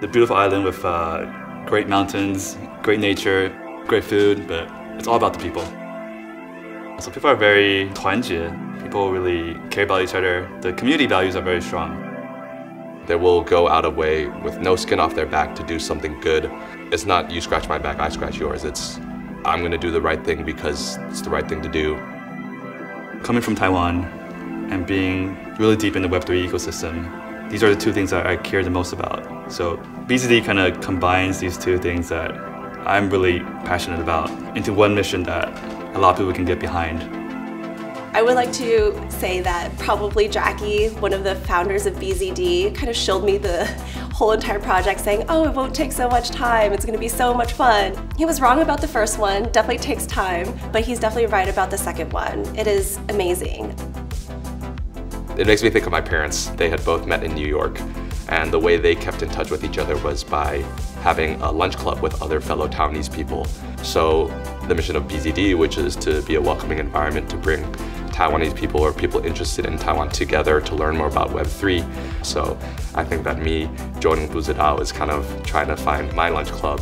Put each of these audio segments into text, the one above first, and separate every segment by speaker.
Speaker 1: The beautiful island with uh, great mountains, great nature, great food, but it's all about the people. So people are very 团结. People really care about each other. The community values are very strong.
Speaker 2: They will go out of way with no skin off their back to do something good. It's not you scratch my back, I scratch yours. It's I'm going to do the right thing because it's the right thing to do.
Speaker 1: Coming from Taiwan and being really deep in the Web3 ecosystem, these are the two things that I care the most about. So BZD kind of combines these two things that I'm really passionate about into one mission that a lot of people can get behind.
Speaker 3: I would like to say that probably Jackie, one of the founders of BZD, kind of showed me the whole entire project saying, oh, it won't take so much time, it's gonna be so much fun. He was wrong about the first one, definitely takes time, but he's definitely right about the second one. It is amazing.
Speaker 2: It makes me think of my parents. They had both met in New York, and the way they kept in touch with each other was by having a lunch club with other fellow Taiwanese people. So the mission of BZD, which is to be a welcoming environment to bring Taiwanese people or people interested in Taiwan together to learn more about Web3. So I think that me joining Bu Zhi DAO is kind of trying to find my lunch club.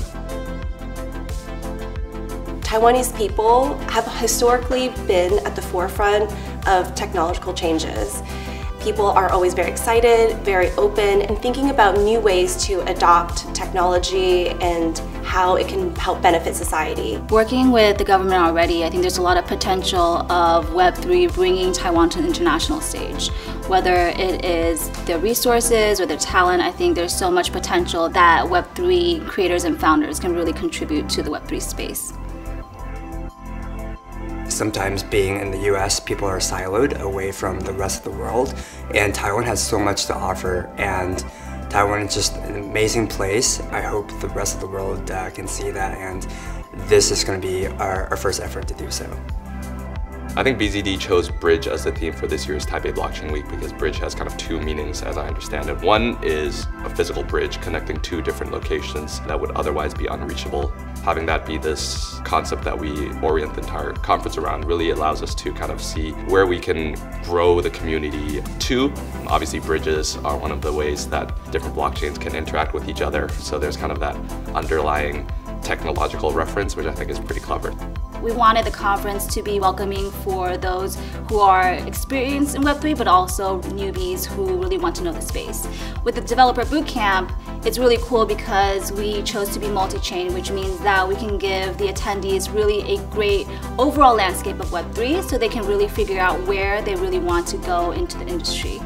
Speaker 3: Taiwanese people have historically been at the forefront of technological changes. People are always very excited, very open, and thinking about new ways to adopt technology and how it can help benefit society.
Speaker 4: Working with the government already, I think there's a lot of potential of Web3 bringing Taiwan to the international stage. Whether it is their resources or their talent, I think there's so much potential that Web3 creators and founders can really contribute to the Web3 space.
Speaker 5: Sometimes being in the US, people are siloed away from the rest of the world, and Taiwan has so much to offer, and Taiwan is just an amazing place. I hope the rest of the world uh, can see that, and this is going to be our, our first effort to do so.
Speaker 2: I think BZD chose bridge as the theme for this year's Taipei Blockchain Week because bridge has kind of two meanings as I understand it. One is a physical bridge connecting two different locations that would otherwise be unreachable. Having that be this concept that we orient the entire conference around really allows us to kind of see where we can grow the community. Two, obviously bridges are one of the ways that different blockchains can interact with each other. So there's kind of that underlying technological reference, which I think is pretty clever.
Speaker 4: We wanted the conference to be welcoming for those who are experienced in Web3, but also newbies who really want to know the space. With the Developer Bootcamp, it's really cool because we chose to be multi-chain, which means that we can give the attendees really a great overall landscape of Web3 so they can really figure out where they really want to go into the industry.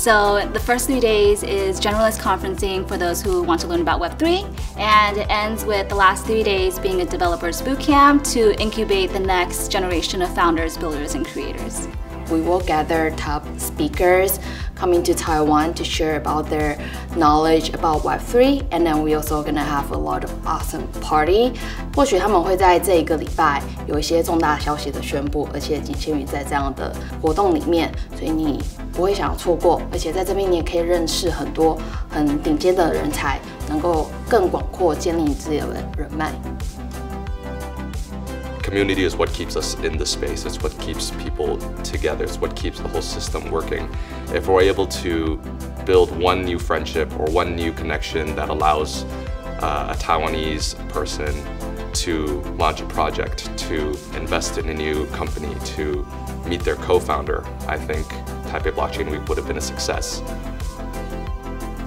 Speaker 4: So the first three days is generalist conferencing for those who want to learn about Web3, and it ends with the last three days being a developers bootcamp to incubate the next generation of founders, builders, and creators.
Speaker 6: We will gather top speakers coming to Taiwan to share about their knowledge about Web3, and then we also gonna have a lot of awesome party. 或许他们会在这一个礼拜有一些重大消息的宣布，而且仅限于在这样的活动里面，所以你不会想要错过。而且在这边你也可以认识很多很顶尖的人才，能够更广阔建立你自己的人脉。
Speaker 2: Community is what keeps us in the space. It's what keeps people together. It's what keeps the whole system working. If we're able to build one new friendship or one new connection that allows uh, a Taiwanese person to launch a project, to invest in a new company, to meet their co-founder, I think Taipei Blockchain Week would have been a success.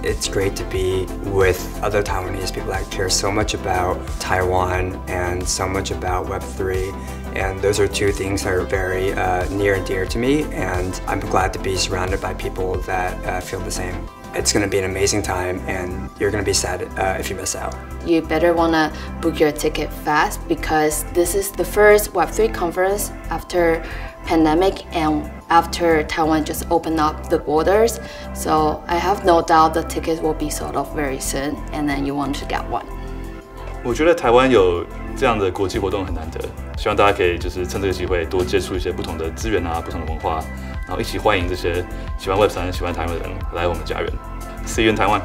Speaker 5: It's great to be with other Taiwanese people that care so much about Taiwan and so much about Web3. And those are two things that are very uh, near and dear to me. And I'm glad to be surrounded by people that uh, feel the same. It's going to be an amazing time and you're going to be sad uh, if you miss out.
Speaker 6: You better want to book your ticket fast because this is the first Web3 conference after pandemic and after Taiwan just opened up the borders. So I have no doubt the tickets will be sold off very soon and then you want to get one.
Speaker 1: 我觉得台湾有这样的国际活动很难得，希望大家可以就是趁这个机会多接触一些不同的资源啊、不同的文化，然后一起欢迎这些喜欢 Web 三、喜欢台湾的人来我们家园。See you in Taiwan.